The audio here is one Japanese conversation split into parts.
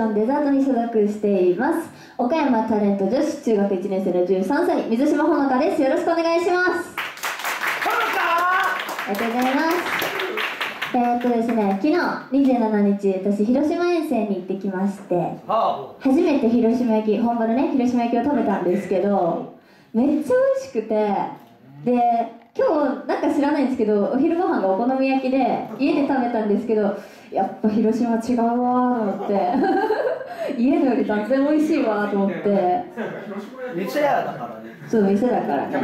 のデザートに所属しています。岡山タレント女子中学1年生の13歳水島ほのかです。よろしくお願いします。ありがとうございます。えー、っとですね昨日27日私広島遠征に行ってきまして初めて広島焼き本場のね広島焼きを食べたんですけどめっちゃ美味しくてで今日なんか知らないんですけどお昼ご飯がお好み焼きで家で食べたんですけどやっぱ広島違うわと思って。家のより断然美味しいわと思って。店屋だからね。そう店だからね。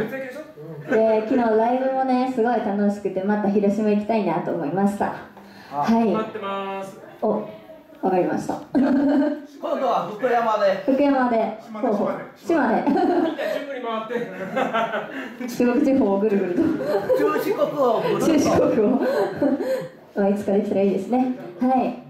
で昨日ライブもねすごい楽しくてまた広島行きたいなと思いました。はい。待ってます。おわかりました。今度は福山で。福山で。島根そう。島根。みんな順繰り回って中国地方をぐるぐると。中四国を中四国を。まあいつかできたらいいですね。はい